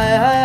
I, I